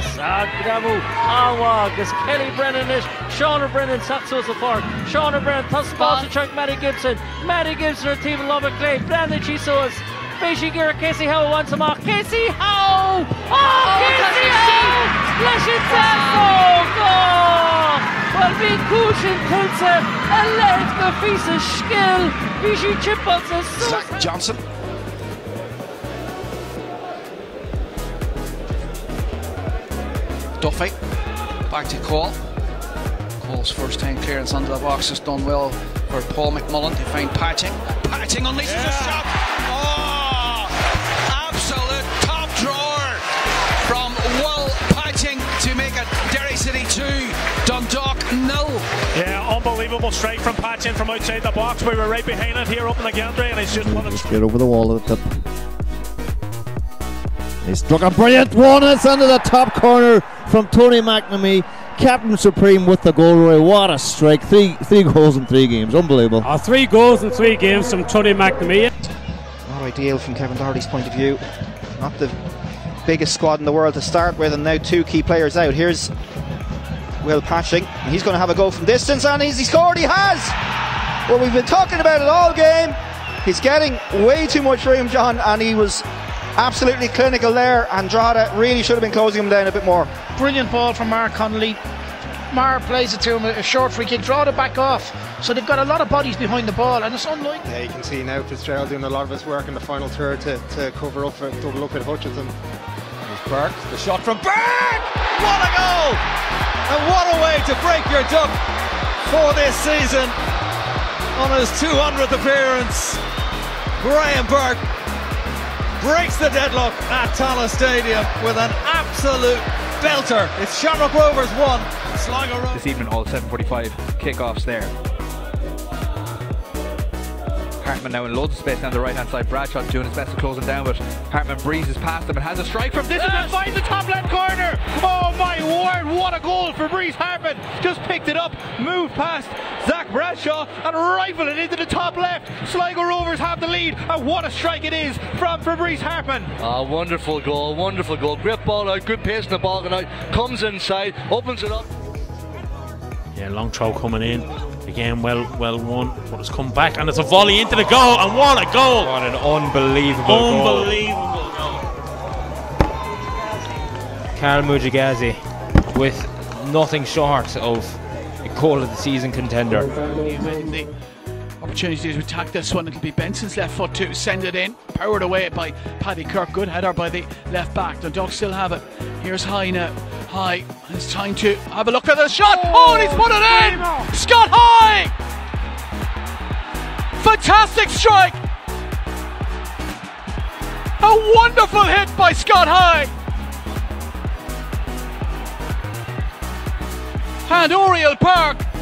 suas Gramu Awa agus Kelly Brennan is Sean Brennan Satsu support Sean Brennan tas sponsor check Matty Gibson. Matty Gibson or team love clay Brandon Chisos Fishy Gear Casey Howe once more Casey Howe! Oh Casey Howe! Leis it go Well bhí cúsin tulsa a leid go fi a skill. Hí si chippa Zach Johnson Duffy back to Cole. Cole's first time clearance under the box has done well for Paul McMullen to find Patching. Patching unleashes yeah. a shot. Oh, absolute top drawer from Will Patching to make it Derry City 2, Dundalk nil. Yeah, unbelievable strike from Patching from outside the box. We were right behind it here up in the gantry and he's just put it straight over the wall at the tip. He struck a brilliant one. It's under the top corner from Tony McNamee. Captain Supreme with the goal, Roy. What a strike. Three three goals in three games. Unbelievable. Uh, three goals in three games from Tony McNamee. Not ideal from Kevin Doherty's point of view. Not the biggest squad in the world to start with, and now two key players out. Here's Will Patching. He's going to have a go from distance, and he's he scored. He has. Well, we've been talking about it all game. He's getting way too much room, John, and he was absolutely clinical there. Andrada really should have been closing him down a bit more. Brilliant ball from Mark Connolly. Mar plays it to him, a short free kick, draw it back off. So they've got a lot of bodies behind the ball, and it's unlikely. Yeah, you can see now Fitzgerald doing a lot of his work in the final third to, to cover up, double up with Hutchinson. There's Burke, the shot from Burke! What a goal! And what a way to break your duck for this season on his 200th appearance. Graham Burke breaks the deadlock at Tallaght Stadium with an absolute belter. It's Shamrock Rovers 1, Sligo Rovers. This evening, all 7.45 kickoffs there. Hartman now in loads of space down the right hand side. Bradshaw doing his best to close him down, but Hartman breezes past him and has a strike from distance yes. and finds the top left corner. Oh my word, what a goal for Breeze Hartman. Just picked it up, moved past Zach Bradshaw and rifled it into the top left. Sligo Rovers have the lead, and what a strike it is from Fabrice Hartman. Ah, wonderful goal, wonderful goal. Great ball out, good pace in the ball going out, comes inside, opens it up. Yeah, long throw coming in. Again, well, well won, but it's come back and it's a volley into the goal, and what a goal! What an unbelievable, unbelievable goal! Karl Mujigazi with nothing short of a goal of the season contender. Opportunity to attack this one. It'll be Benson's left foot to send it in. Powered away by Paddy Kirk. Good header by the left back. The Dogs still have it. Here's High now. High. It's time to have a look at the shot. Oh, he's put it in. Fantastic strike. A wonderful hit by Scott High. And Oriel Park